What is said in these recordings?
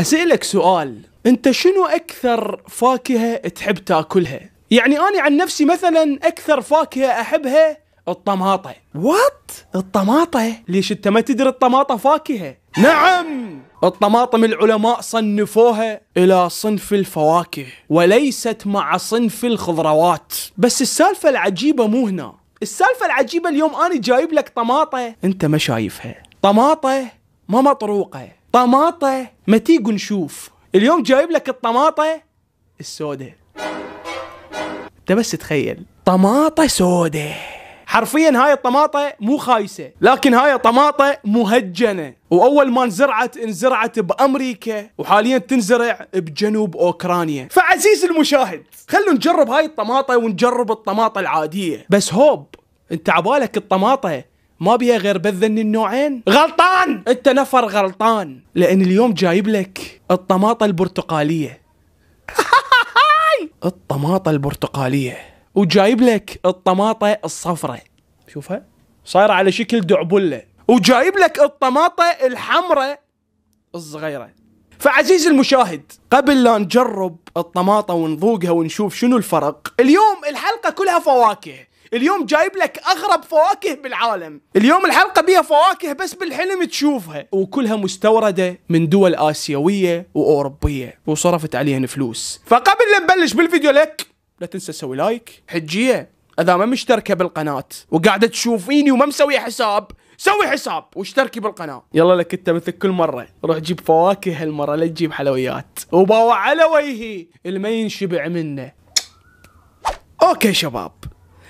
أسألك سؤال. أنت شنو أكثر فاكهة تحب تأكلها؟ يعني أنا عن نفسي مثلا أكثر فاكهة أحبها الطماطة. وات الطماطة؟ ليش أنت ما تدري الطماطة فاكهة؟ نعم! الطماطم العلماء صنفوها إلى صنف الفواكه وليست مع صنف الخضروات. بس السالفة العجيبة مو هنا. السالفة العجيبة اليوم أنا جايب لك طماطة أنت ما شايفها. طماطة ما مطروقة. طماطة ما تيجوا نشوف. اليوم جايب لك الطماطة السوداء. انت بس تخيل طماطة سوداء. حرفيا هاي الطماطة مو خايسة لكن هاي طماطة مهجنة. وأول ما انزرعت انزرعت بأمريكا وحاليا تنزرع بجنوب أوكرانيا. فعزيز المشاهد خلونا نجرب هاي الطماطة ونجرب الطماطة العادية. بس هوب انت عبالك الطماطة ما بيها غير بذن النوعين. غلطان! انت نفر غلطان. لأن اليوم جايب لك الطماطة البرتقالية. الطماطة البرتقالية. وجايب لك الطماطة الصفراء شوفها. صايرة على شكل دعبلة. وجايب لك الطماطة الحمراء الصغيرة. فعزيزي المشاهد قبل لا نجرب الطماطة ونذوقها ونشوف شنو الفرق اليوم الحلقة كلها فواكه. اليوم جايب لك أغرب فواكه بالعالم. اليوم الحلقة بيها فواكه بس بالحلم تشوفها. وكلها مستوردة من دول آسيوية وأوروبية وصرفت عليها فلوس. فقبل لا نبلش بالفيديو لك لا تنسى تسوي like حجية إذا ما مشتركة بالقناة. وقاعدة تشوفيني وما مسوي حساب سوي حساب واشتركي بالقناة. يلا لك انت مثل كل مرة روح جيب فواكه هالمرة لا تجيب حلويات. وباوع على وجهي اللي ما ينشبع منه. okay شباب.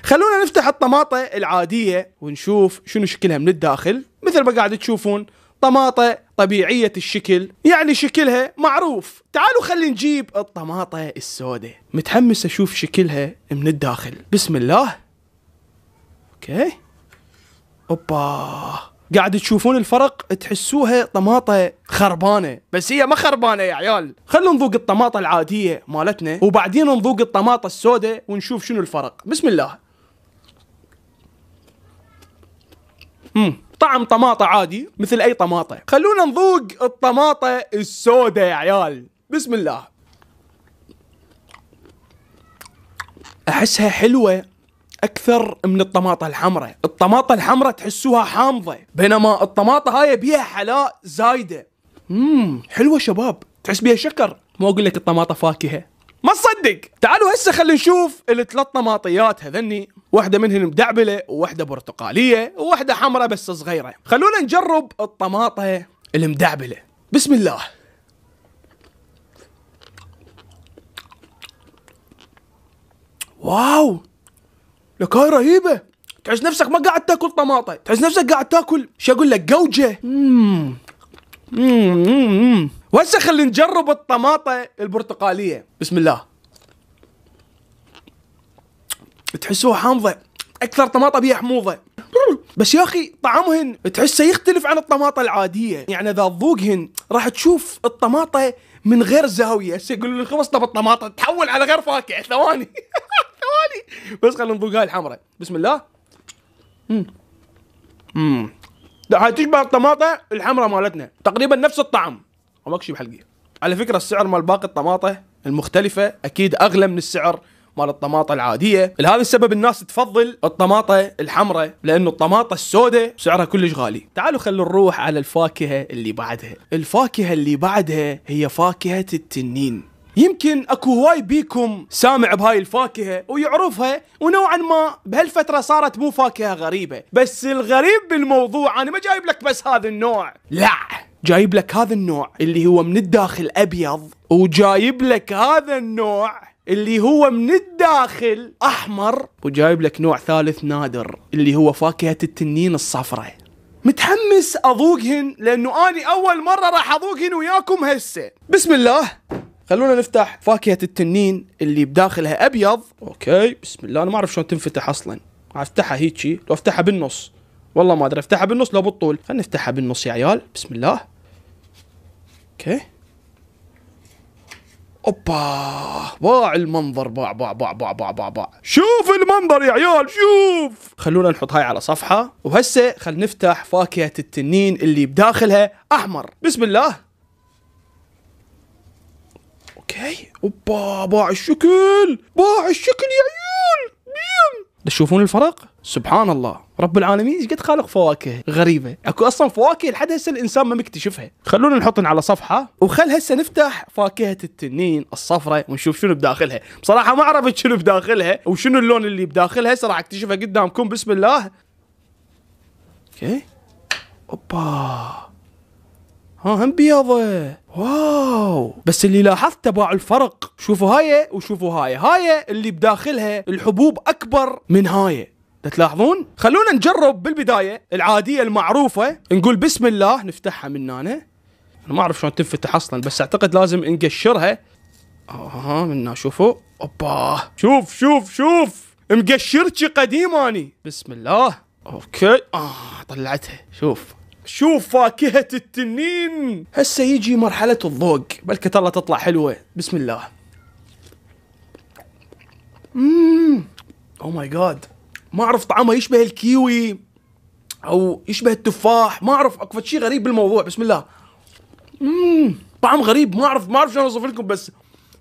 خلونا نفتح الطماطة العادية ونشوف شنو شكلها من الداخل. مثل ما قاعد تشوفون طماطة طبيعية الشكل. يعني شكلها معروف. تعالوا خلينا نجيب الطماطة السوداء. متحمس أشوف شكلها من الداخل. بسم الله. أوكي. أوبا. قاعد تشوفون الفرق؟ تحسوها طماطة خربانة. بس هي ما خربانة يا عيال. خلونا نذوق الطماطة العادية مالتنا وبعدين نذوق الطماطة السوداء ونشوف شنو الفرق. بسم الله. مم. طعم طماطة عادي مثل أي طماطة. خلونا نذوق الطماطة السوداء يا عيال. بسم الله. أحسها حلوة أكثر من الطماطة الحمراء. الطماطة الحمراء تحسوها حامضة بينما الطماطة هاي بيها حلاء زايدة. مم. حلوة شباب تحس بيها شكر. مو أقول لك الطماطة فاكهة. ما تصدق. تعالوا هسه خلينا نشوف الثلاث طماطيات هذني. واحدة منهن مدعبلة وواحدة برتقالية وواحدة حمراء بس صغيرة. خلونا نجرب الطماطة المدعبلة. بسم الله. واو! لك هاي رهيبة. تحس نفسك ما قاعد تاكل طماطة. تحس نفسك قاعد تاكل شو أقول لك جوجة. مم. وهسه خلينا نجرب الطماطة البرتقالية. بسم الله. تحسوها حامضة. أكثر طماطة بيها حموضة. بس يا أخي طعمهن تحسه يختلف عن الطماطة العادية. يعني إذا تذوقهن راح تشوف الطماطة من غير زاوية. هسه يقول لي خلصنا بالطماطة. تحول على غير فاكهة. ثواني. ثواني. بس خلينا نذوق هاي الحمراء. بسم الله. امم هاي تشبه الطماطة الحمراء مالتنا. تقريبا نفس الطعم. وما اكشي بحلقي على فكرة السعر مال باقي الطماطة المختلفة أكيد أغلى من السعر مال الطماطة العادية. لهذا السبب الناس تفضل الطماطة الحمراء لأنه الطماطة السوداء سعرها كلش غالي. تعالوا خلوا نروح على الفاكهة اللي بعدها. الفاكهة اللي بعدها هي فاكهة التنين. يمكن اكو هواي بيكم سامع بهاي الفاكهة ويعرفها ونوعا ما بهالفترة صارت مو فاكهة غريبة بس الغريب بالموضوع أنا ما جايب لك بس هذا النوع. لا. جايب لك هذا النوع اللي هو من الداخل أبيض وجايب لك هذا النوع اللي هو من الداخل أحمر وجايب لك نوع ثالث نادر اللي هو فاكهة التنين الصفراء متحمس أذوقهن لأنه اني أول مرة راح أذوقهن وياكم هسه. بسم الله. خلونا نفتح فاكهة التنين اللي بداخلها أبيض. أوكي بسم الله. أنا ما أعرف شلون تنفتح أصلا. أفتحها هيجي. لو أفتحها بالنص. والله ما أدري. أفتحها بالنص لو بالطول. خلينا نفتحها بالنص يا عيال. بسم الله. okay. أوبا. باع المنظر. باع باع باع باع باع باع باع. شوف المنظر يا عيال. شوف. خلونا نحط هاي على صفحة. وهسه خل نفتح فاكهة التنين اللي بداخلها أحمر. بسم الله. okay. أوبا باع الشكل. باع الشكل يا عيال. بيم. تشوفون الفرق؟ سبحان الله. رب العالمين إيش قد خالق فواكه غريبة؟ أكو أصلا فواكه لحد هسه الإنسان ما مكتشفها. خلونا نحطن على صفحة وخل هسه نفتح فاكهة التنين الصفراء ونشوف شنو بداخلها. بصراحة ما عرفت شنو بداخلها وشنو اللون اللي بداخلها هسه راح أكتشفها قدامكم. بسم الله. okay. أوبا. ها هم بيضة. wow. بس اللي لاحظته باع الفرق شوفوا هاي وشوفوا هاي. هاي اللي بداخلها الحبوب أكبر من هاي. تلاحظون؟ خلونا نجرب بالبداية العادية المعروفة. نقول بسم الله نفتحها من هنا. أنا ما أعرف شلون تنفتح أصلا بس أعتقد لازم نقشرها. آه من هنا شوفوا. أوبا. شوف شوف شوف. مقشرتي قديم أني. بسم الله. okay. آه طلعتها. شوف. شوف فاكهة التنين؟ هسه يجي مرحلة الذوق بلكة الله تطلع حلوة. بسم الله. اممم oh my god ما أعرف طعمها يشبه الكيوي أو يشبه التفاح. ما أعرف. أكو شيء غريب بالموضوع. بسم الله. اممم طعم غريب. ما أعرف. ما أعرف شلون أوصف لكم بس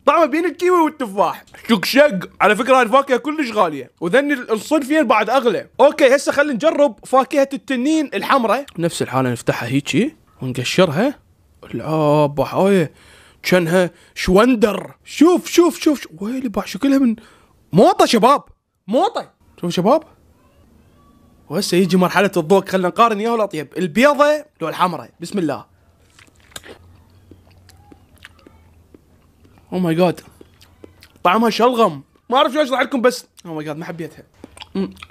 طعمه بين الكيوي والتفاح. شق شق. على فكرة هاي الفاكهة كلش غالية. وذني الصنفين بعد أغلى. okay هسه خلينا نجرب فاكهة التنين الحمراء. نفس الحالة نفتحها هيجي ونقشرها. العاب هاي كأنها شوندر. شوف شوف شوف, شوف. ويلي باع؟ شكلها من موطه شباب. موطه شوف شباب. وهسه يجي مرحلة الذوق. خلينا نقارن اياه والاطيب البيضة لو الحمراء. بسم الله. oh my god طعمها شلغم. ما أعرف شو أشرح لكم بس أو ماي جاد ما حبيتها.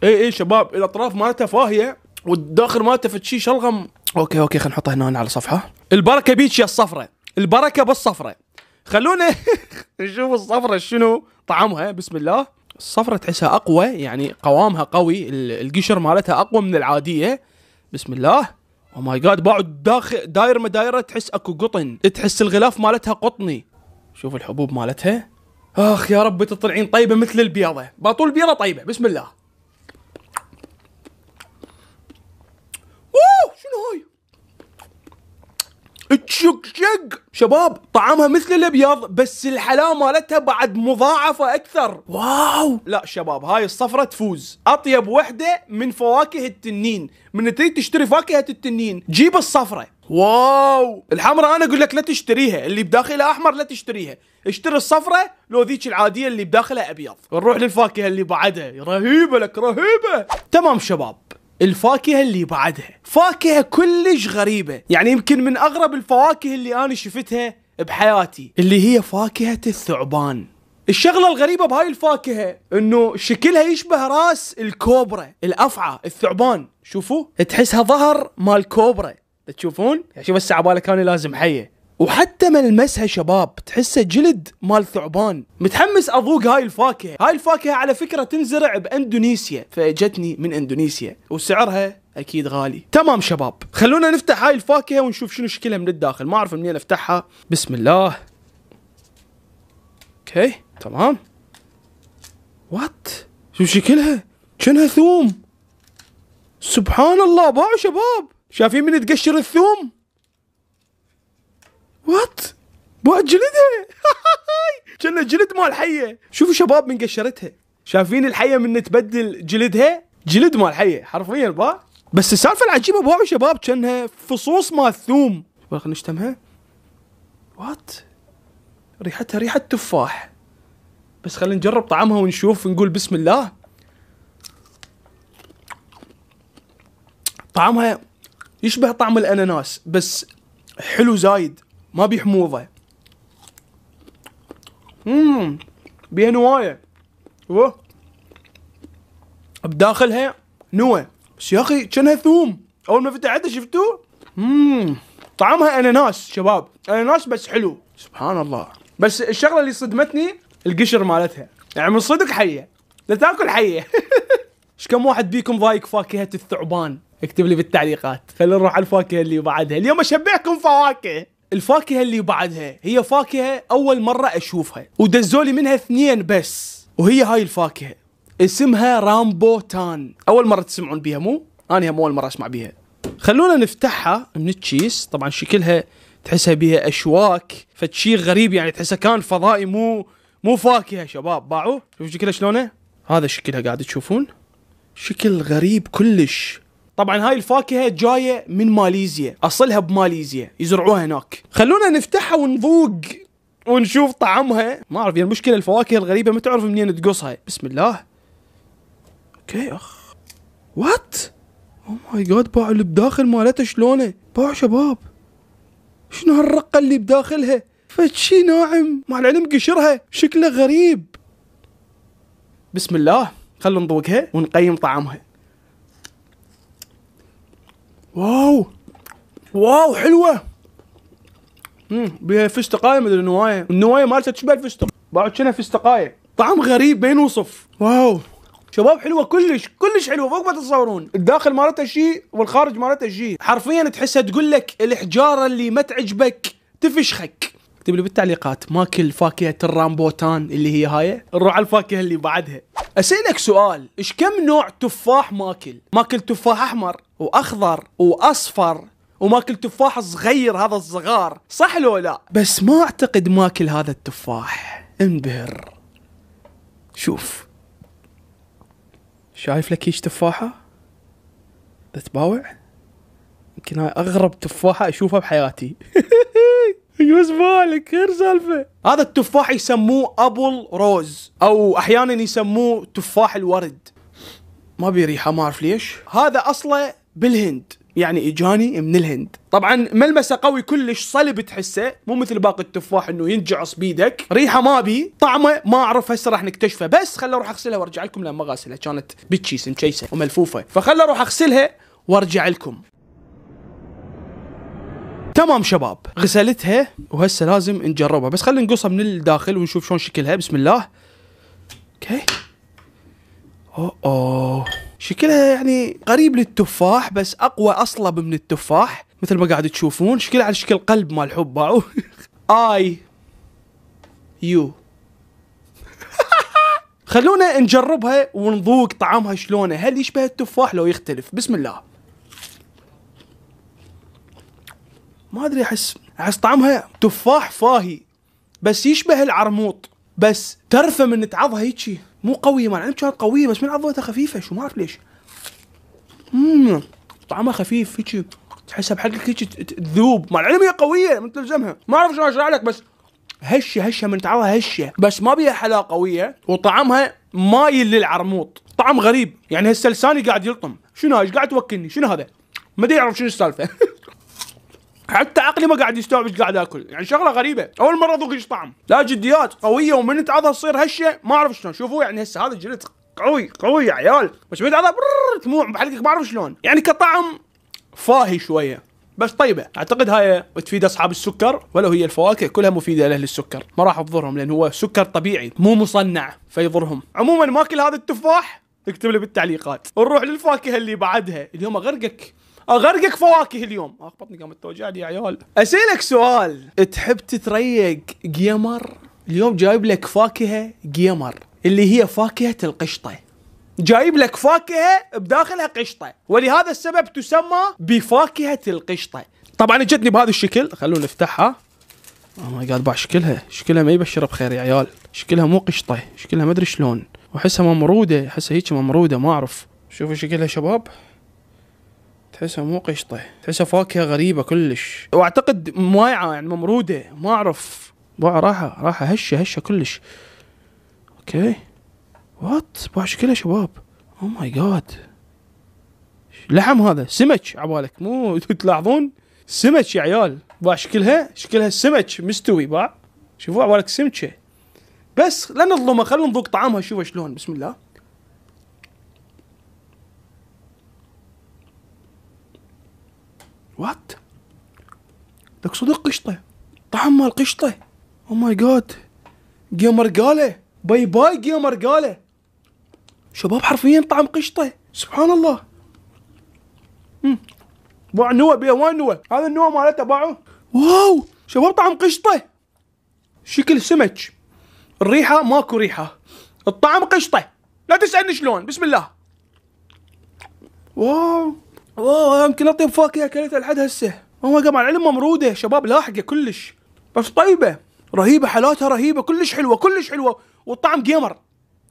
اي اي شباب الأطراف مالتها فاهية والداخل مالتها فد شيء شلغم. okay okay خلينا نحطها هنا على صفحه البركة بيك يا الصفرة. البركة بالصفرة. خلونا نشوف الصفرة شنو طعمها. بسم الله. الصفرة تحسها أقوى يعني قوامها قوي. القشر مالتها أقوى من العادية. بسم الله. أو ماي جاد بعد داخل داير ما دايره تحس أكو قطن. تحس الغلاف مالتها قطني. شوف الحبوب مالتها. آخ يا رب تطلعين طيبة مثل البيضة. باطول البيضه طيبة بسم الله. أوه شنو هاي؟ تشق شق. شباب طعمها مثل الأبيض بس الحلاوة مالتها بعد مضاعفة أكثر. واو! لا شباب هاي الصفرة تفوز. أطيب وحدة من فواكه التنين. من تريد تشتري فاكهة التنين جيب الصفرة. واو! الحمراء أنا أقول لك لا تشتريها اللي بداخلها أحمر لا تشتريها. اشتري الصفرة لو ذيك العادية اللي بداخلها أبيض. نروح للفاكهة اللي بعدها. رهيبة لك رهيبة. تمام شباب. الفاكهة اللي بعدها. فاكهة كلش غريبة. يعني يمكن من أغرب الفواكه اللي أنا شفتها بحياتي. اللي هي فاكهة الثعبان. الشغلة الغريبة بهاي الفاكهة إنه شكلها يشبه راس الكوبرا الأفعى الثعبان. شوفوا. تحسها ظهر مال كوبرا. تشوفون؟ يعني شوف هسه عبالك أنا لازم حية. وحتى ملمسها شباب تحسه جلد مال ثعبان. متحمس أذوق هاي الفاكهة. هاي الفاكهة على فكرة تنزرع بأندونيسيا. فأجتني من أندونيسيا. وسعرها أكيد غالي. تمام شباب. خلونا نفتح هاي الفاكهة ونشوف شنو شكلها من الداخل. ما أعرف منين أفتحها. بسم الله. okay. تمام. what شو شكلها. كأنها ثوم. سبحان الله باعوا شباب. شايفين من تقشر الثوم؟ what بعد جلدها؟ كنا جلد مال حية. شوفوا شباب من قشرتها. شايفين الحية من تبدل جلدها؟ جلد مال حية حرفيا با. بس السالفة العجيبة باعوا شباب كأنها فصوص مال ثوم خلينا نشتمها؟ وات ريحتها ريحة تفاح. بس خلينا نجرب طعمها ونشوف نقول بسم الله. طعمها يشبه طعم الأناناس بس حلو زايد. ما بي حموضه امم بيها نواية. شوفوا بداخلها نوى بس يا أخي كأنها ثوم. أول ما فتحتها شفتوه؟ امم طعمها أناناس شباب. أناناس بس حلو. سبحان الله. بس الشغلة اللي صدمتني القشر مالتها. يعني من صدق حية. لا تاكل حية. إيش كم واحد بيكم ضايق فاكهة الثعبان؟ اكتب لي بالتعليقات. خلينا نروح على الفاكهة اللي بعدها. اليوم أشبعكم فواكه. الفاكهة اللي بعدها هي فاكهة أول مرة أشوفها. ودزولي منها اثنين بس وهي هاي الفاكهة. اسمها رامبوتان أول مرة تسمعون بيها مو؟ أنا هم أول مرة أسمع بيها. خلونا نفتحها من التشيس. طبعا شكلها تحسها بيها أشواك فتشي غريب يعني تحسها كان فضائي مو مو فاكهة. شباب باعوا شوف شكلها شلونه. هذا شكلها قاعد تشوفون. شكل غريب كلش. طبعا هاي الفاكهة جاية من ماليزيا. أصلها بماليزيا. يزرعوها هناك. خلونا نفتحها ونذوق ونشوف طعمها. ما أعرف يعني المشكلة الفواكه الغريبة ما تعرف منين تقصها. بسم الله. okay أخ. what oh my god باعوا اللي بداخل مالتها شلونه؟ باعوا شباب. شنو هالرقة اللي بداخلها؟ فشي ناعم؟ مع العلم قشرها. شكله غريب. بسم الله. خلونا نذوقها ونقيم طعمها. wow! wow حلوة! امم بيها فستقايه مدري النواية. النواية مالتها تشبه الفستق. بعد شنو فستقايه طعم غريب ما ينوصف. wow! شباب حلوة كلش كلش حلوة فوق ما تتصورون. الداخل مالتها شيء والخارج مالتها شيء حرفيا تحسها تقول لك الحجارة اللي ما تعجبك تفشخك. اكتب لي بالتعليقات ماكل فاكهة الرامبوتان اللي هي هاي؟ نروح على الفاكهة اللي بعدها. أسألك سؤال إيش كم نوع تفاح ماكل؟ ماكل تفاح أحمر وأخضر وأصفر وماكل تفاح صغير هذا الصغار صح لو لا؟ بس ما أعتقد ماكل هذا التفاح. انبهر. شوف. شايف لك إيش تفاحة؟ تتباوع يمكن هاي أغرب تفاحة أشوفها بحياتي. بس بالك خير سالفة. هذا التفاح يسموه أبل روز أو أحيانا يسموه تفاح الورد. ما بي ريحة ما أعرف ليش. هذا أصله بالهند يعني إجاني من الهند. طبعا ملمسة قوي كلش صلب تحسه مو مثل باقي التفاح إنه ينجعص بيدك ريحة ما بي طعمه ما أعرف هسه راح نكتشفه بس خل أروح أغسلها وأرجع لكم لما غاسلها كانت بتشيس مشيسه وملفوفة. فخل أروح أغسلها وأرجع لكم. تمام شباب غسلتها وهسه لازم نجربها. بس خلينا نقصها من الداخل ونشوف شلون شكلها. بسم الله. okay. أوه أوه. شكلها يعني قريب للتفاح بس أقوى أصلب من التفاح مثل ما قاعد تشوفون. شكلها على شكل قلب مال حب. اي يو خلونا نجربها ونذوق طعمها شلونه. هل يشبه التفاح؟ لو يختلف. بسم الله. ما أدري أحس أحس طعمها تفاح فاهي بس يشبه العرموط. بس ترفة من تعضها هيجي مو قوية ما العلم كانت قوية بس من عضوتها خفيفة شو ما أعرف ليش. امم طعمها خفيف هيجي تحسها بحلقك هيجي تذوب. مع العلم هي قوية ما تلزمها. ما أعرف شلون أشرح لك بس هشة هشة من تعضها هشة. بس ما بيها حلا قوية وطعمها مايل للعرموط. طعم غريب. يعني هسه لساني قاعد يلطم. شنو إيش قاعد توكلني؟ شنو هذا؟ ما أدري أعرف شنو السالفة. حتى عقلي ما قاعد يستوعب إيش قاعد آكل. يعني شغلة غريبة. أول مرة أذوق إيش طعم. لا جديات قوية. ومن تعضها تصير هشة. ما أعرف شلون. شوفوا يعني هسه هذا الجلد قوي قوي يا عيال. بس من تعضها تموع. بحلقك ما أعرف شلون. يعني كطعم فاهي شوية. بس طيبة. أعتقد هاي تفيد أصحاب السكر ولو هي الفواكه كلها مفيدة لأهل السكر. ما راح تضرهم لأن هو سكر طبيعي مو مصنع فيضرهم. عموما ماكل هذا التفاح؟ اكتب لي بالتعليقات. نروح للفاكهة اللي بعدها اليوم اغرقك أغرقك فواكه اليوم. اخ بطني قامت توجعني يا عيال. أسألك سؤال. تحب تتريق جيمر؟ اليوم جايب لك فاكهة جيمر اللي هي فاكهة القشطة. جايب لك فاكهة بداخلها قشطة ولهذا السبب تسمى بفاكهة القشطة. طبعا اجتني بهذا الشكل. خلونا نفتحها. oh my God شكلها. شكلها ما يبشر بخير يا عيال. شكلها مو قشطة. شكلها ما أدري شلون. وأحسها ممرودة. أحسها هيك ممرودة ما أعرف. شوفوا شكلها شباب. تحسها مو قشطة تحسها فاكهه غريبة كلش. وأعتقد مايعة يعني ممرودة ما أعرف. باع راحة راحة هشة هشة كلش. okay. what باع شكلها شباب؟ oh my God لحم هذا سمك عبالك. مو تلاحظون؟ سمك يا عيال. باع شكلها شكلها سمك مستوي باع شوفوا عبالك سمكة. بس لا نظلمها خلينا نذوق طعمها شوفها شلون. بسم الله. what لك صدق قشطة. طعم مال قشطة. oh my God جيمر قاله bye bye جيمر قاله شباب حرفيا طعم قشطة. سبحان الله باع نوى بيه وين نوى هذا النوى مالته باعه wow شباب طعم قشطة. شكل سمك. الريحة ماكو ريحة. الطعم قشطة. لا تسألني شلون. بسم الله. wow. wow يمكن أطيب فاكهه اكلتها لحد هسه. هو قام العلم ممرودة. شباب لاحقة كلش. بس طيبة. رهيبة حالاتها رهيبة. كلش حلوة كلش حلوة. والطعم جيمر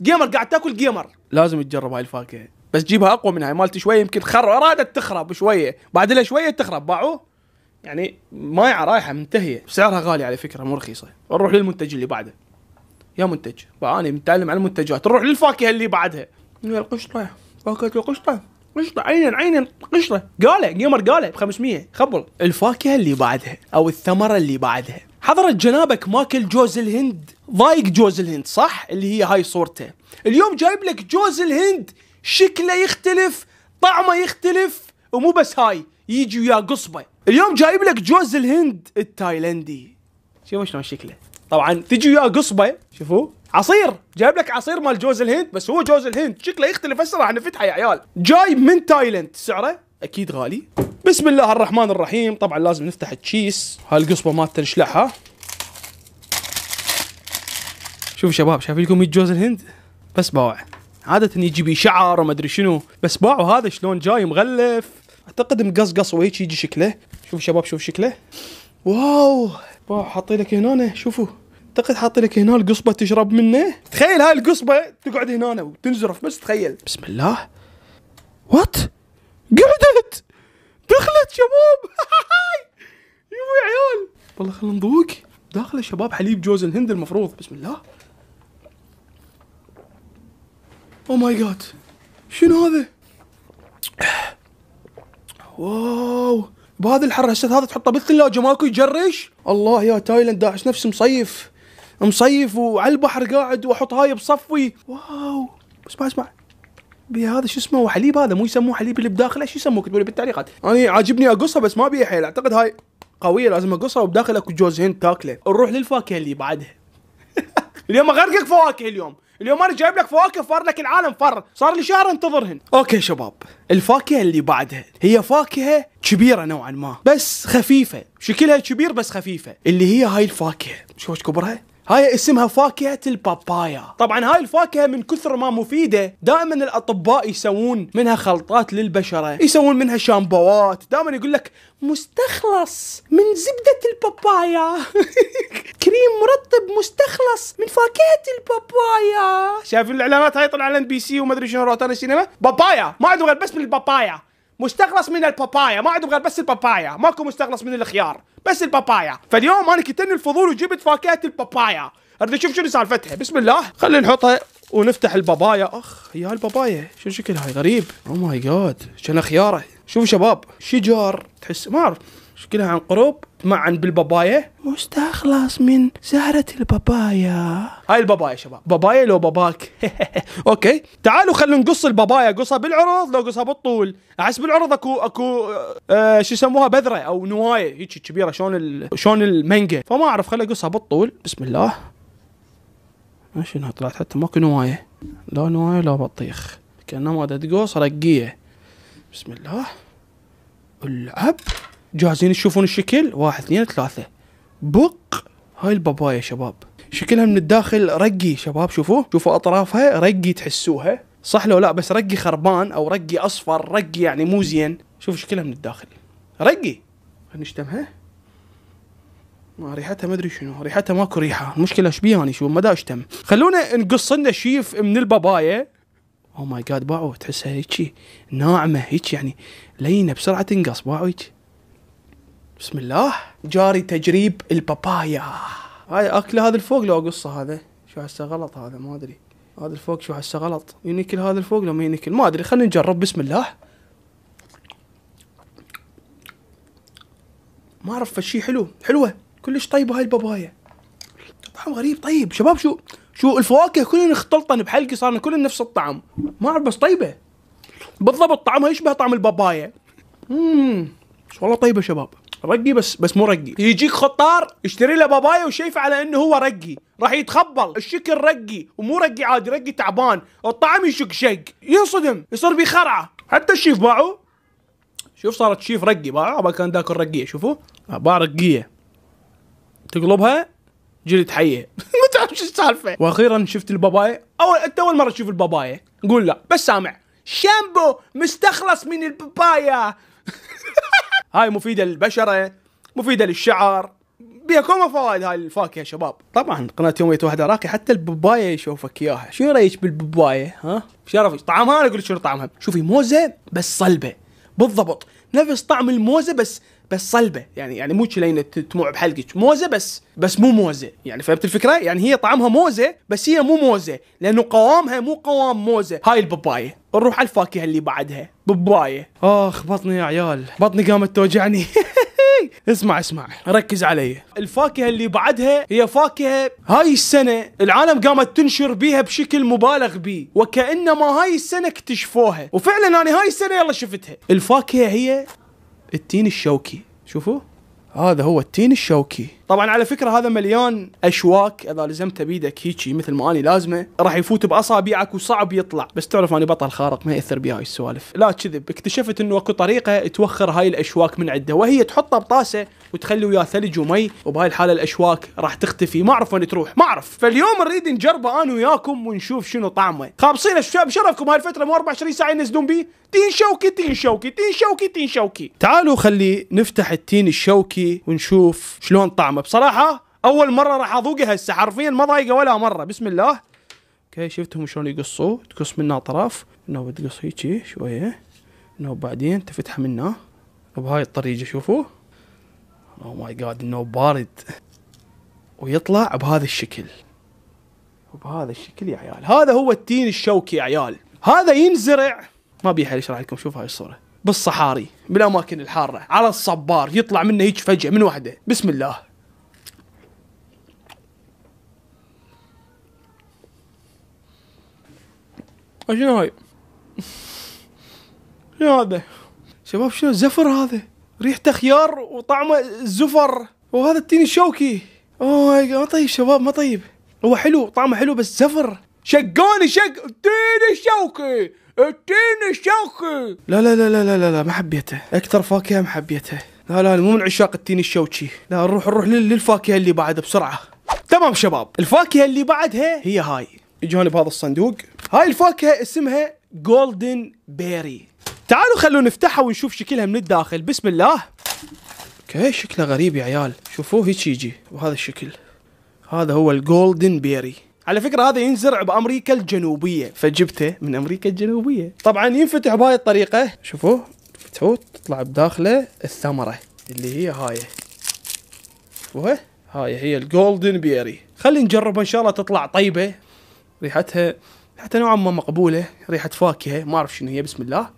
جيمر قاعد تاكل جيمر لازم تجرب هاي الفاكهة. بس جيبها أقوى من هاي مالتي شوية يمكن خر أرادت تخرب شوية. بعد لها شوية تخرب. باعوه. يعني مايعة رايحة منتهية. سعرها غالي على فكرة مو رخيصة. نروح للمنتج اللي بعده. يا منتج. أنا متعلم على المنتجات. نروح للفاكهة اللي بعدها. يا القشطه فاكهة القشطة. قشطة عينا عينا قشطة. قاله جيمر قاله ب 500 خبل الفاكهة اللي بعدها أو الثمرة اللي بعدها. حضرت جنابك ماكل جوز الهند. ذايق جوز الهند صح؟ اللي هي هاي صورته. اليوم جايب لك جوز الهند. شكله يختلف طعمه يختلف ومو بس هاي يجي وياه قصبة. اليوم جايب لك جوز الهند التايلندي. شوفوا شلون شكله. طبعا تجي وياه قصبة شوفوا. عصير. جايب لك عصير مال جوز الهند بس هو جوز الهند. شكله يختلف هسه راح نفتحه يا عيال. جاي من تايلند سعره أكيد غالي. بسم الله الرحمن الرحيم. طبعا لازم نفتح الچيس. هاي القصبه مالته نشلعها شوفوا شباب شايفين لكم جوز الهند؟ بس باوع. عادة يجي بي شعر وما أدري شنو. بس باعوا هذا شلون جاي مغلف. أعتقد مقصقص وهيك يجي شكله. شوفوا شباب شوف شكله. wow! باوع حاطين لك هنا شوفوا. اعتقد حاطين لك هنا القصبة تشرب منه؟ تخيل هاي القصبة تقعد هنا وتنزرف بس تخيل. بسم الله. what قعدت! دخلت شباب! يا عيال! والله خلينا نذوق داخله شباب حليب جوز الهند المفروض. بسم الله. oh my God شنو هذا؟ wow بهذه الحر هسه هذا تحطه بالثلاجة ماكو يجرش؟ الله يا تايلاند دا أعيش نفس مصيف. مصيف وعلى البحر قاعد وأحط هاي بصفي wow. اسمع اسمع. بي هذا شو اسمه؟ حليب هذا. مو يسموه حليب اللي بداخله. شو يسموه؟ اكتبوا لي بالتعليقات. أنا عاجبني اقصها بس ما بيها حيل. أعتقد هاي قوية لازم اقصها وبداخل اكو جوز هند تاكله. نروح للفاكهه اللي بعدها اليوم أغرقك فواكه اليوم. اليوم أنا جايب لك فواكه فار لك العالم فر. صار لي شهر انتظرهن okay شباب. الفاكهة اللي بعدها هي فاكهة كبيرة نوعا ما بس خفيفة. شكلها كبير بس خفيفة. اللي هي هاي الفاكهة. شوف كبرها؟ هاي اسمها فاكهة البابايا. طبعا هاي الفاكهة من كثر ما مفيدة دائما الأطباء يسوون منها خلطات للبشرة. يسوون منها شامبوات. دائما يقول لك مستخلص من زبدة البابايا. كريم مرطب مستخلص من فاكهة البابايا. شايف الإعلانات هاي طلع على MBC وما أدري شنو روتانا سينما؟ بابايا. ما عندهم غير بس من البابايا. مستخلص من البابايا. ما عندهم غير بس البابايا. ماكو مستخلص من الخيار. بس البابايا. فاليوم أنا كتني الفضول وجبت فاكهة البابايا. أريد أشوف شنو سالفتها. بسم الله. خلينا نحطها ونفتح البابايا. أخ يا البابايا. شو شكلها غريب. أو ماي جاد شنو خياره؟ شوفوا شباب. شجر تحس ما أعرف. شكلها عن قرب معا بالبابايا. مستخلص من زهرة البابايا. هاي البابايا شباب. بابايا لو باباك. أوكي. تعالوا خلينا نقص البابايا. قصها بالعرض لو قصها بالطول. أحس بالعرض أكو أكو آه شو يسموها بذرة أو نواية. هيك كبيرة شلون ال... شلون المانجا. فما أعرف خليني اقصها بالطول. بسم الله. شنو طلعت حتى ماكو نواية. لا نواية لا بطيخ. كأنها ما تقص رقية. بسم الله. ألعب. جاهزين تشوفون الشكل؟ واحد اثنين ثلاثة. بق. هاي البابايا شباب. شكلها من الداخل رقي شباب شوفوا. شوفوا أطرافها رقي تحسوها. صح لو لا بس رقي خربان أو رقي أصفر رقي يعني مو زين. شوفوا شكلها من الداخل. رقي. نشتمها ما ريحتها ما أدري شنو. ريحتها ماكو ريحة. المشكلة إيش بيها شو؟ ما دا أشتم. خلونا نقص لنا شيف من البابايا. oh my God باعو تحسها هيك ناعمة هيك يعني لينة بسرعة تنقص. باعو هيك. بسم الله. جاري تجريب البابايا. هاي اكله هذا الفوق لو أقصه هذا. شو هسه غلط هذا؟ ما أدري. هذا الفوق شو هسه غلط؟ ينكل هذا الفوق لو ما ينكل ما أدري. خلينا نجرب. بسم الله. ما أعرف شيء حلو. حلوة. كلش طيبة هاي البابايا. طعم غريب. طيب شباب شو شو الفواكه؟ كلنا اختلطن بحلقي صارنا كلنا نفس الطعم. ما أعرف بس طيبة. بالضبط طعمها يشبه طعم البابايا. اممم والله طيبة شباب. رقي بس بس مو رقي. يجيك خطار يشتري له بابايا وشايفه على إنه هو رقي. راح يتخبل. الشكل رقي ومو رقي عادي رقي تعبان. الطعم يشق شق. ينصدم. يصير بيه خرعه حتى الشيف باعوا شوف صارت شيف رقي. باعوا كان ذاك الرقية. شوفوا. باع رقية. تقلبها جلد حية. ما تعرف شو السالفة. وأخيرا شفت البابايا. أول أنت أول مرة تشوف البابايا. قول لا. بس سامع. شامبو مستخلص من البابايا. هاي مفيدة للبشرة مفيدة للشعر. بيها كل فوائد هاي الفاكهة شباب. طبعا قناة يوميه واحدة راقي حتى البباية يشوفك إياها. شنو رأيك بالبباية؟ ها؟ شرفي طعمها أنا أقول شنو طعمها؟ شوفي موزة بس صلبة. بالضبط. نفس طعم الموزة بس بس صلبة. يعني يعني مو لين تموع بحلقك. موزة بس بس مو موزة. يعني فهمت الفكرة؟ يعني هي طعمها موزة بس هي مو موزة. لأنه قوامها مو قوام موزة. هاي البباية. نروح على الفاكهة اللي بعدها ببايه آخ بطني يا عيال. بطني قامت توجعني. اسمع اسمع. ركز علي. الفاكهة اللي بعدها هي فاكهة هاي السنة العالم قامت تنشر بيها بشكل مبالغ بيه وكأنما هاي السنة اكتشفوها. وفعلا أنا هاي السنة يلا شفتها. الفاكهة هي التين الشوكي. شوفوا. هذا هو التين الشوكي. طبعا على فكرة هذا مليان أشواك إذا لزمته بيدك هيجي مثل ما أني لازمة راح يفوت بأصابعك وصعب يطلع. بس تعرف أني بطل خارق ما يأثر بي هاي السوالف. لا كذب اكتشفت إنه أكو طريقة توخر هاي الأشواك من عنده وهي تحطها بطاسة وتخلي وياه ثلج ومي وبهاي الحالة الأشواك راح تختفي. ما أعرف وين تروح ما أعرف. فاليوم نريد نجربه أنا وياكم ونشوف شنو طعمه. خابصين الشباب شرفكم هاي الفترة مو 24 ساعة ينزلون بيه تين شوكي تين شوكي تين شوكي تين شوكي تعالوا خلي نفتح التين الشوكي ونشوف شلون طعمه. بصراحة أول مرة راح أذوقها هسه حرفيا ما ضايقة ولا مرة. بسم الله. أوكي شفتهم شلون يقصوا؟ تقص منها طرف انه بتقص هيجي شوية. انه بعدين تفتحها منه بهاي الطريقة شوفوا. oh my God انه بارد. ويطلع بهذا الشكل. وبهذا الشكل يا عيال. هذا هو التين الشوكي يا عيال. هذا ينزرع ما بيحل اشرح لكم شوف هاي الصورة. بالصحاري بالاماكن الحارة على الصبار يطلع منه هيك فجأة من وحده. بسم الله. شنو هاي؟ شنو هذا؟ شباب شنو زفر هذا؟ ريحته خيار وطعمه زفر وهذا التين الشوكي. أوه ما طيب شباب ما طيب. هو حلو طعمه حلو بس زفر. شقوني شق التين الشوكي. التين الشوكي لا لا لا لا لا لا, ما حبيته. أكثر فاكهة ما حبيته. لا لا مو من عشاق التين الشوكي لا نروح نروح للفاكهة اللي بعدها بسرعة. تمام شباب. الفاكهة اللي بعدها هي هاي. اجوني بهذا الصندوق. هاي الفاكهة اسمها golden berry تعالوا خلونا نفتحها ونشوف شكلها من الداخل. بسم الله. أوكي شكله غريب يا عيال؟ شوفوه هيك يجي بهذا الشكل. هذا هو ال golden berry على فكرة هذا ينزرع بأمريكا الجنوبية. فجبته من أمريكا الجنوبية. طبعا ينفتح بهاي الطريقة. شوفوه فتحوه تطلع بداخله الثمرة اللي هي هاي. شوفوها هاي هي ال golden berry خلينا نجربها إن شاء الله تطلع طيبة. ريحتها حتى نوعا ما مقبولة ريحة فاكهة ما أعرف شنو هي بسم الله.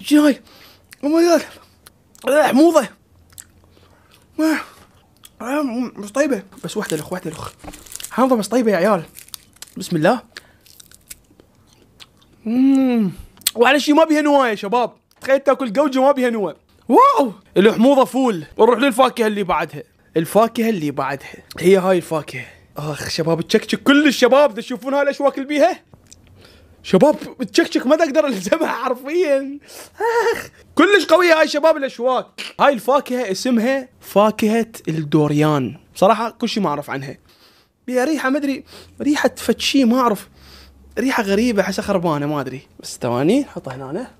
شنو هاي؟ oh my God حموضة. مش طيبة. بس واحدة لخ واحدة لخ حامضة بس طيبة يا عيال. بسم الله. مم. وعلى شي ما بيها نواة يا شباب. تخيل تاكل كوجة ما بيها نواة wow الحموضه full. نروح للفاكهة اللي بعدها. الفاكهة اللي بعدها. هي هاي الفاكهة. آخ شباب تشكشك كل الشباب. تشوفون هاي الأشواك اللي بيها شباب تشكشك ما تقدر ألزمها حرفيا. آخ. كلش قوية هاي شباب الأشواك. هاي الفاكهة اسمها فاكهة الدوريان. بصراحه كل شيء ما أعرف عنها. بيها ريحة ما أدري ريحة فتشي ما أعرف. ريحة غريبة حسها خربانة ما أدري. بس ثواني حطها هنا.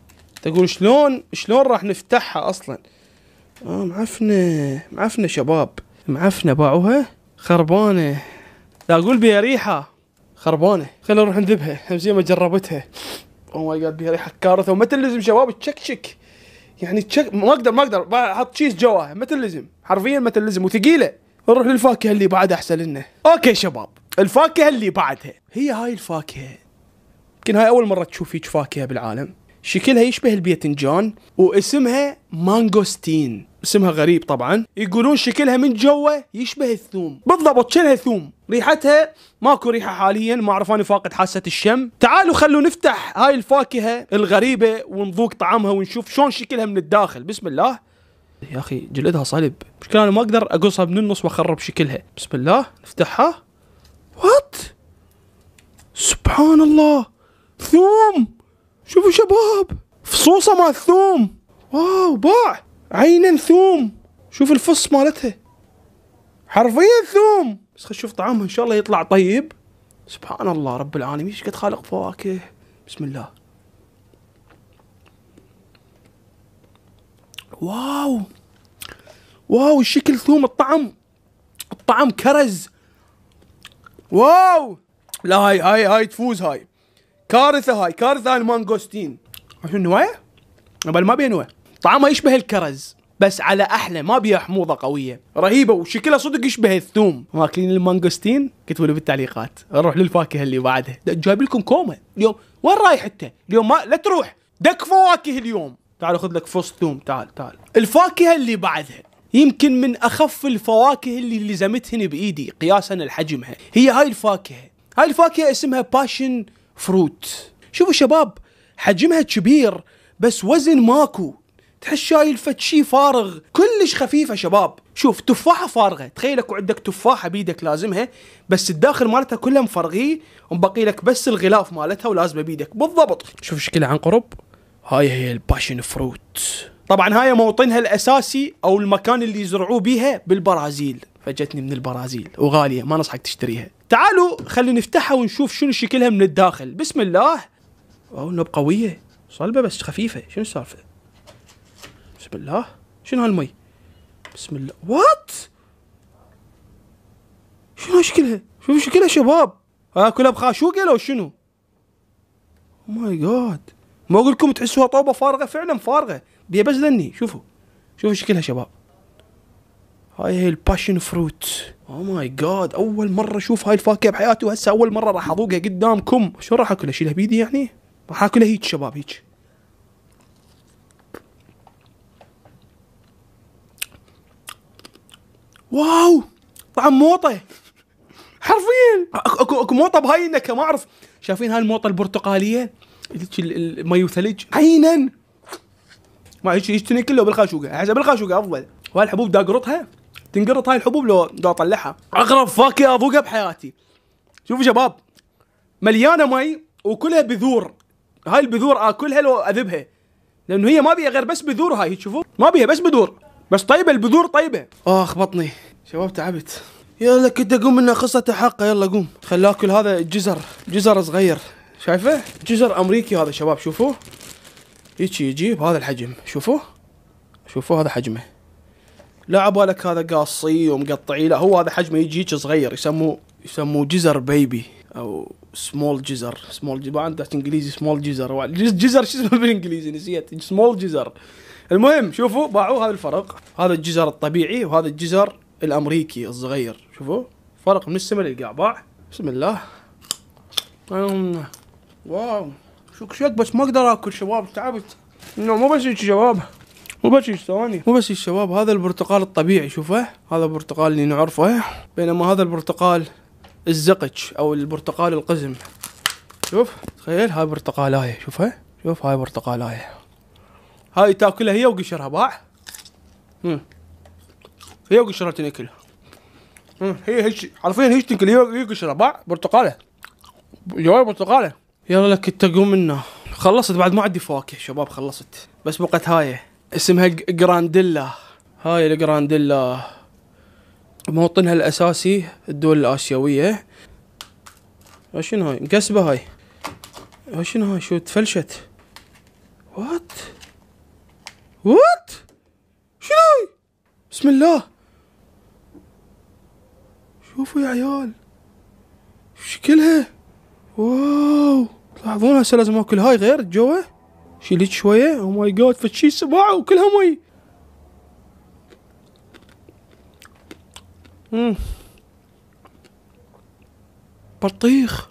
تقول شلون شلون راح نفتحها أصلا؟ آه معفنة معفنة شباب. معفنة باعوها. خربانة. لا أقول بيها ريحة. خربانة. خلينا نروح نذبها. زي ما جربتها. oh my God بيها ريحة كارثة. وما تلزم شباب تشكشك. يعني تشك ما أقدر ما أقدر. أحط تشيز جواها ما تلزم حرفيا ما تلزم وثقيلة. نروح للفاكهة اللي بعدها أحسن لنا. أوكي شباب. الفاكهة اللي بعدها. هي هاي الفاكهة. يمكن هاي أول مرة تشوف هيك فاكهة بالعالم. شكلها يشبه البيتنجان واسمها mangosteen اسمها غريب طبعا يقولون شكلها من جوا يشبه الثوم. بالضبط شنها ثوم ريحتها ماكو ريحة حاليا ما أعرف اني فاقد حاسة الشم. تعالوا خلوا نفتح هاي الفاكهة الغريبة ونذوق طعمها ونشوف شلون شكلها من الداخل. بسم الله. يا أخي جلدها صلب. مشكلة أنا ما أقدر أقصها من النص وأخرب شكلها. بسم الله. نفتحها. وات سبحان الله. ثوم! شوفوا شباب! فصوصة مال ثوم واو باع! عينا ثوم شوف الفص مالتها. حرفيا ثوم. بس خل نشوف طعمها إن شاء الله يطلع طيب. سبحان الله رب العالمين. إيش قد خالق فواكه. بسم الله. wow. wow الشكل ثوم الطعم. الطعم كرز. wow. لا هاي هاي هاي تفوز هاي. كارثة هاي. كارثة هاي ال mangosteen شو نوايا؟ بل ما بيها نوى طعمها يشبه الكرز بس على أحلى ما بيها حموضة قوية. رهيبة وشكلها صدق يشبه الثوم. ماكلين ال mangosteen كتبوا لي بالتعليقات. نروح للفاكهة اللي بعدها جايب لكم كومة. اليوم وين رايح أنت؟ اليوم ما لا تروح. دك فواكه اليوم. تعال خذ لك فص ثوم. تعال تعال. الفاكهة اللي بعدها يمكن من أخف الفواكه اللي لزمتهن بإيدي قياسا لحجمها هي هاي الفاكهة. هاي الفاكهة اسمها passion fruit شوفوا شباب حجمها كبير بس وزن ماكو. تحس شايل فد شي فارغ كلش خفيفة شباب. شوف تفاحة فارغة. تخيل اكو عندك تفاحة بيدك لازمها بس الداخل مالتها كلها مفرغيها ومبقي لك بس الغلاف مالتها ولازمة بيدك. بالضبط. شوف شكلها عن قرب. هاي هي ال passion fruit طبعا هاي موطنها الأساسي أو المكان اللي يزرعوه بيها بالبرازيل. فجتني من البرازيل. وغالية ما نصحك تشتريها. تعالوا خلينا نفتحها ونشوف شنو شكلها من الداخل. بسم الله. نب قويه صلبة بس خفيفة. شنو السالفة؟ بسم الله. شنو هالمي؟ بسم الله. what شنو شكلها شوفوا شكلها شباب. اكلها بخاشوقه لو شنو ماي جاد ما أقول لكم تحسوها طوبة فارغة فعلا فارغة. بيها بس ذني. شوفوا. شوفوا شكلها شباب. هاي هي ال passion fruit oh my God أول مرة أشوف هاي الفاكهة بحياتي وهسه أول مرة راح أذوقها قدامكم. شو راح أكلها؟ اشيلها بيدي يعني؟ راح أكلها هيك شباب هيك. واو! طعم موطه حرفيا. اكو اكو أكو موطه بهاي النكهه ما أعرف. شايفين هاي الموطه البرتقالية؟ المي وثلج. عينا! ما تنكل لو بالخاشوقة. احس بالخاشوقة أفضل. وهاي الحبوب دا اقرطها تنقرط هاي الحبوب لو دا أطلعها. أغرب فاكهة أذوقها بحياتي. شوفوا شباب. مليانة مي وكلها بذور. هاي البذور اكلها لو أذبها. لأنه هي ما بيها غير بس بذور هاي تشوفوا ما بيها بس بذور. بس طيبة البذور طيبة. آخ بطني. شباب تعبت. يلا كنت أقوم منها قصة حقه يلا قوم. خل آكل هذا جزر جزر صغير. شايفه؟ جزر أمريكي هذا شباب شوفوه. هيك يجي بهذا الحجم. شوفوه. شوفوا هذا حجمه. لا عبالك هذا قاصي ومقطعي. لا هو هذا حجمه. يجي هيك صغير يسموه يسموه جزر baby أو small جزر. small جزر. ما عندك إنجليزي سمول جزر. جز- جزر شو اسمه بالإنجليزي؟ نسيت. سمول جزر. المهم شوفوا باعوه هذا الفرق. هذا الجزر الطبيعي وهذا الجزر الأمريكي الصغير. شوفوا فرق من السما للقاع باع. بسم الله. wow. شوك شك بس ما أقدر آكل شباب تعبت. إنه مو بس شباب مو بس ثواني. مو بس هيك شباب هذا البرتقال الطبيعي شوفه. هذا البرتقال اللي نعرفه. بينما هذا البرتقال الزقج أو البرتقال القزم. شوف تخيل هاي برتقالايه شوفها شوف هاي برتقالايه هاي تاكلها هي وقشرها باع. هي وقشرها تنكل مم. هي هيك حرفيا هيك تنكل هي وقشرها. باع؟ برتقالة. جوال برتقالة. يلا لك تقوم منه خلصت بعد ما عندي فواكه شباب خلصت. بس بقت هاي. اسمها جرانديلا. هاي الجرانديلا. موطنها الأساسي الدول الآسيوية. شنو هاي؟ مقسبه هاي. ها شنو هاي؟ شو تفلشت. what what شنو؟ بسم الله. شوفوا يا عيال. شكلها؟ wow. تلاحظون هسه لازم اكل هاي غير جوا شيلت شوية. oh my God فشي سباع وكلها مي. مم. بطيخ.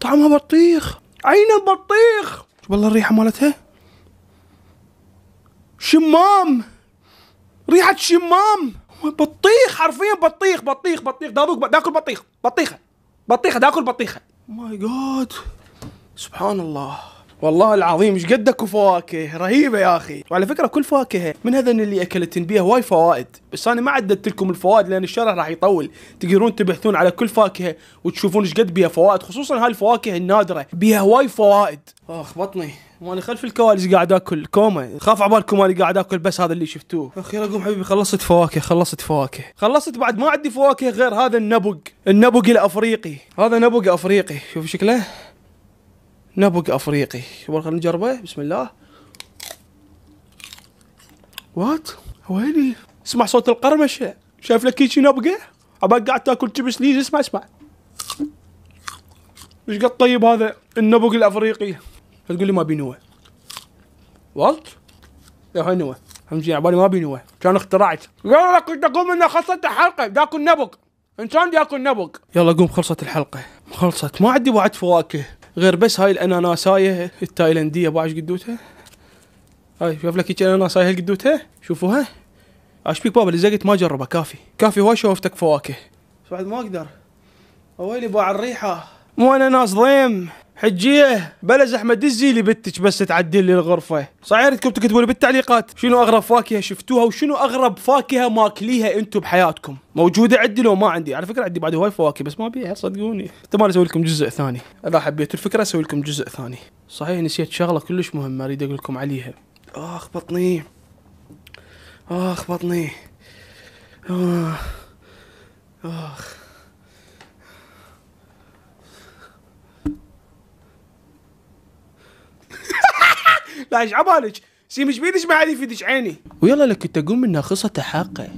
طعمها بطيخ. عين البطيخ شوف والله الريحة مالتها. شمام. ريحة شمام. بطيخ حرفيا بطيخ بطيخ بطيخ. داذوق داكل بطيخ بطيخة بطيخة داكل بطيخة. my God سبحان الله والله العظيم إيش قد اكو فواكه رهيبة يا أخي. وعلى فكرة كل فواكه من هذن اللي أكلت بيها وايد فوائد. بس أنا ما عددت لكم الفوائد لأن الشرح راح يطول. تقدرون تبحثون على كل فاكهه وتشوفون إيش قد بيها فوائد خصوصا هاي الفواكه النادرة. بيها وايد فوائد. أخ بطني. ماني خلف الكواليس قاعد آكل كوما. خاف عبالكم ماني قاعد آكل بس هذا اللي شفتوه. أخيرا اقوم حبيبي خلصت فواكه خلصت فواكه. خلصت بعد ما عندي فواكه غير هذا النبق. النبق الافريقي هذا نبق أفريقي. شوف شكله. نبق أفريقي. يبغى خلينا نجربه. بسم الله. what ويلي اسمع صوت القرمشة. شايف لك كيشي نبقة؟ عبالك قاعد تاكل chips Lay's اسمع اسمع. إيش قد طيب هذا النبق الأفريقي؟ تقول لي ما بي نوى والت يا هاي نوى شيء عبالي ما بي نوى كان اخترعت. يلا كنت أقول انها خلصت الحلقة. داكل نبق انسان ياكل نبق يلا قوم خلصت الحلقة. خلصت. ما عندي بعد فواكه. غير بس هاي الأناناساية التايلندية. باعش قدوتها؟ هاي شوف لك هيك أناناساية. قدوتها؟ شوفوها. إيش بيك بابا؟ لزقت ما جربها. كافي. كافي هواي شوفتك فواكه. بعد ما أقدر. ويلي باع الريحة. مو أنا ناس ضيم. حجيه بلا زحمة دزي لي بنتك بس تعدل لي الغرفة. صحيح بدكم تكتبوا لي بالتعليقات؟ شنو أغرب فاكهة شفتوها وشنو أغرب فاكهة ماكليها أنتم بحياتكم؟ موجودة عندي لو ما عندي. على فكرة عندي بعد هواي فواكه بس ما بيها صدقوني. احتمال أسوي لكم جزء ثاني. إذا حبيتوا الفكرة أسوي لكم جزء ثاني. صحيح نسيت شغلة كلش مهمة أريد أقول لكم عليها. آخ بطني. آخ بطني. اخ آخ. لا إيش عبالك؟ سيم إيش بيدش ما عاد يفيدش عيني. ويلا لك أقول منها خصة حاقة